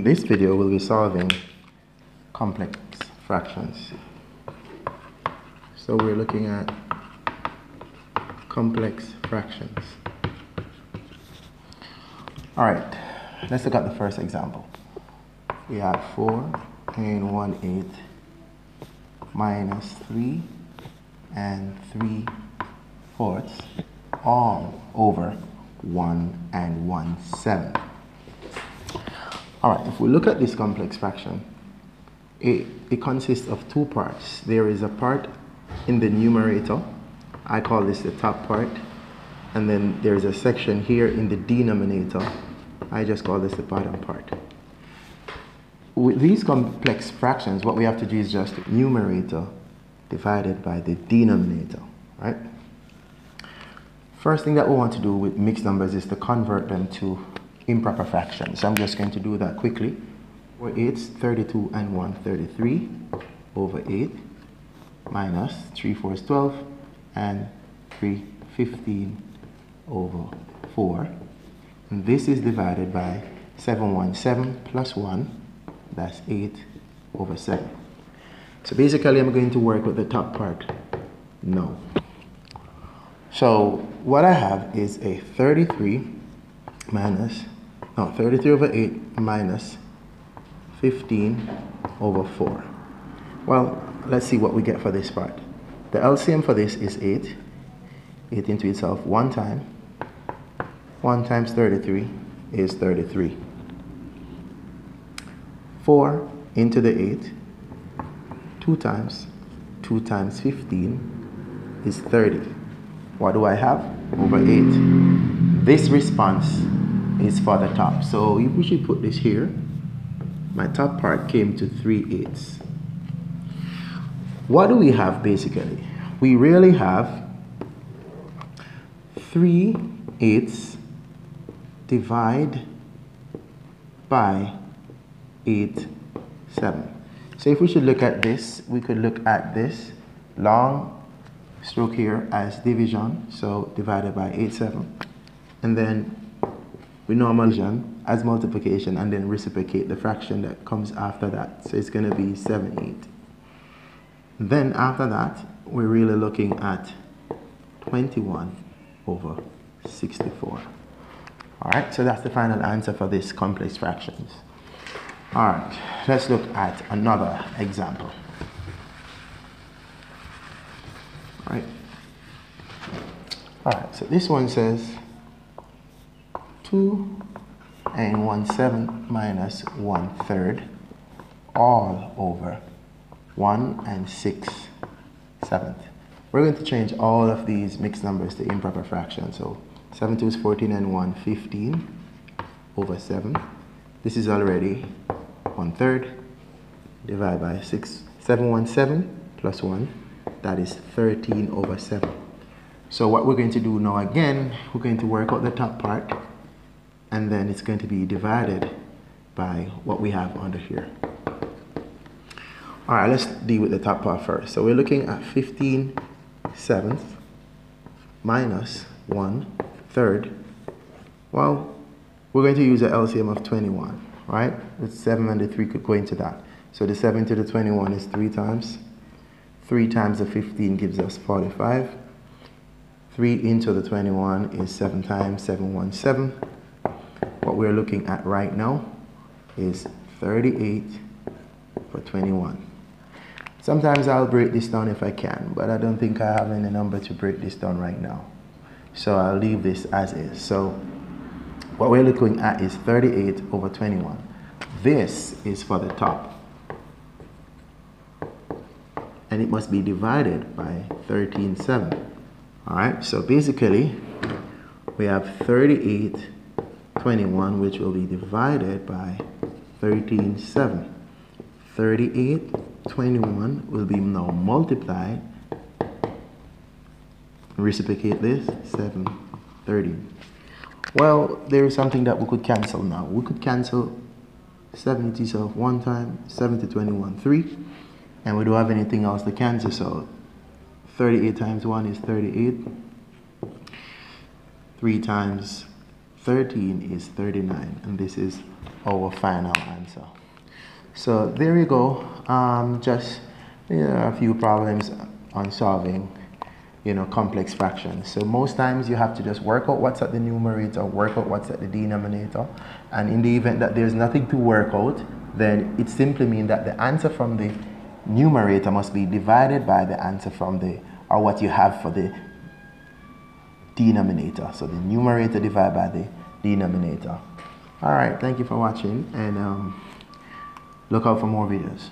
In this video, we'll be solving complex fractions. So we're looking at complex fractions. All right, let's look at the first example. We have 4 and 1 8 minus 3 and 3 fourths all over 1 and 1 7. All right, if we look at this complex fraction, it, it consists of two parts. There is a part in the numerator. I call this the top part. And then there's a section here in the denominator. I just call this the bottom part. With these complex fractions, what we have to do is just numerator divided by the denominator, right? First thing that we want to do with mixed numbers is to convert them to improper fractions. So I'm just going to do that quickly. 4 eighths, 32 and 1, 33 over 8 minus 3 fours, 12 and 3, 15 over 4. And this is divided by 717 plus 1, that's 8 over 7. So basically I'm going to work with the top part. No. So what I have is a 33 minus, no, 33 over 8 minus 15 over 4. Well, let's see what we get for this part. The LCM for this is 8. 8 into itself one time. 1 times 33 is 33. 4 into the 8. 2 times 2 times 15 is 30. What do I have? Over 8. This response is for the top. So if we should put this here, my top part came to 3 eighths. What do we have basically? We really have 3 eighths divide by 8 7. So if we should look at this, we could look at this long stroke here as division, so divided by 8 7. And then we normalize as multiplication and then reciprocate the fraction that comes after that. So it's going to be 7 8. Then after that, we're really looking at 21 over 64. All right, so that's the final answer for this complex fractions. All right, let's look at another example. All right. All right, so this one says 2 and 1 7 minus 1 third all over 1 and 6 seventh. We're going to change all of these mixed numbers to improper fractions. So 7 2 is 14 and 1 15 over 7. This is already 1 third divided by 6 717 plus 1 that is 13 over 7. So what we're going to do now again, we're going to work out the top part and then it's going to be divided by what we have under here. All right, let's deal with the top part first. So we're looking at 15 sevenths minus 1 third. Well, we're going to use an LCM of 21, right? The 7 and the 3 could go into that. So the 7 to the 21 is 3 times. 3 times the 15 gives us 45. 3 into the 21 is 7 times 717 what we're looking at right now is 38 for 21. Sometimes I'll break this down if I can, but I don't think I have any number to break this down right now. So I'll leave this as is. So what we're looking at is 38 over 21. This is for the top. And it must be divided by 13.7. All right, so basically we have 38 21, which will be divided by 13, 7. 38, 21 will be now multiplied. Reciprocate this, 7, 30. Well, there is something that we could cancel now. We could cancel 7 to itself one time, 7 to 21, 3. And we don't have anything else to cancel, so 38 times 1 is 38. 3 times 13 is 39 and this is our final answer. So there you go. Um, just you know, a few problems on solving you know, complex fractions. So most times you have to just work out what's at the numerator, work out what's at the denominator. And in the event that there's nothing to work out, then it simply means that the answer from the numerator must be divided by the answer from the, or what you have for the denominator. So the numerator divided by the denominator. All right, thank you for watching and um, look out for more videos.